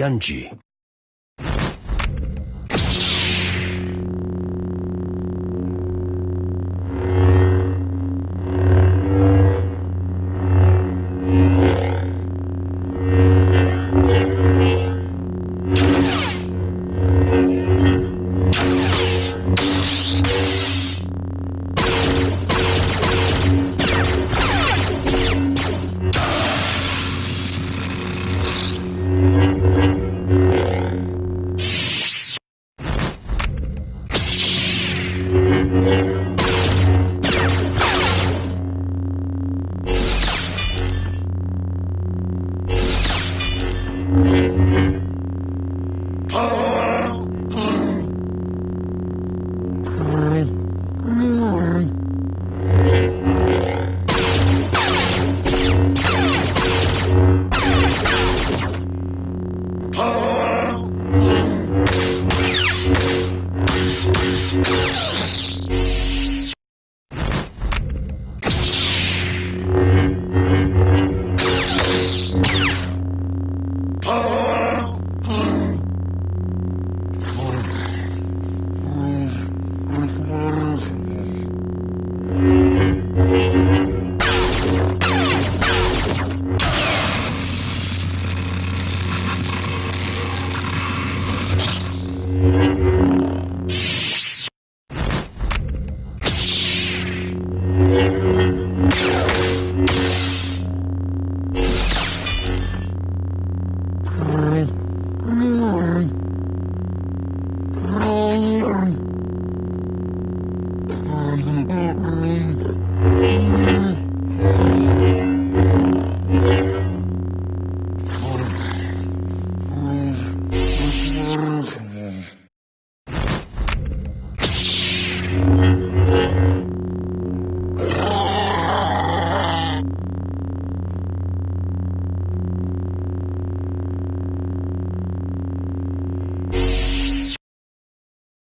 Ganji